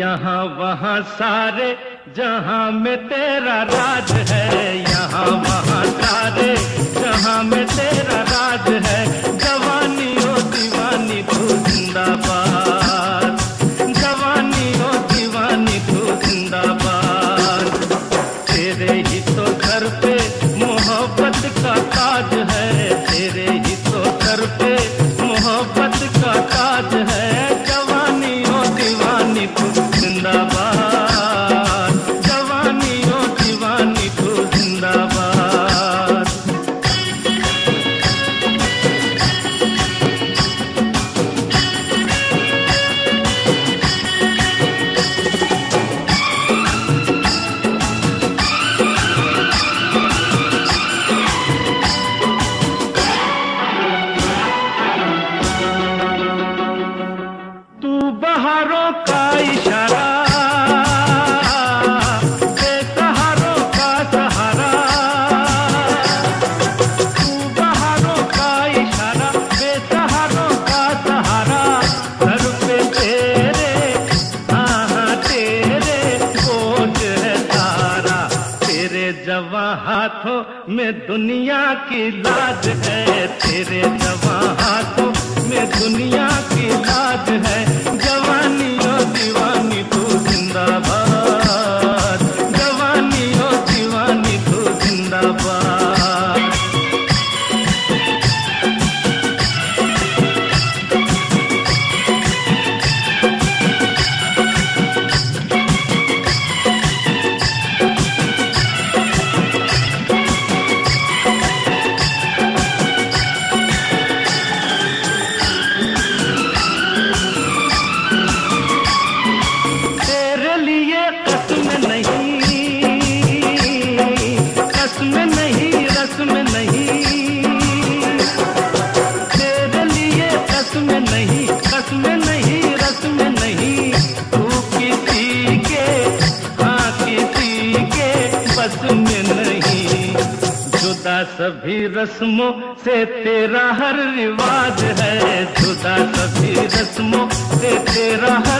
यहाँ वहाँ सारे जहाँ में तेरा राज है यहाँ वहाँ सारे जहाँ में तेरा मैं दुनिया की लाज है तेरे जवान हाथों में दुनिया की लाज है। जवानी सभी रस्मों से तेरा हर रिवाज है। जुदा सभी रस्मों से तेरा हर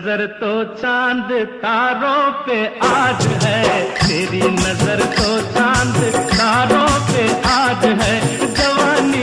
नज़र तो चाँद तारों पे आज है। तेरी नज़र तो चाँद तारों पे आज है। जवानी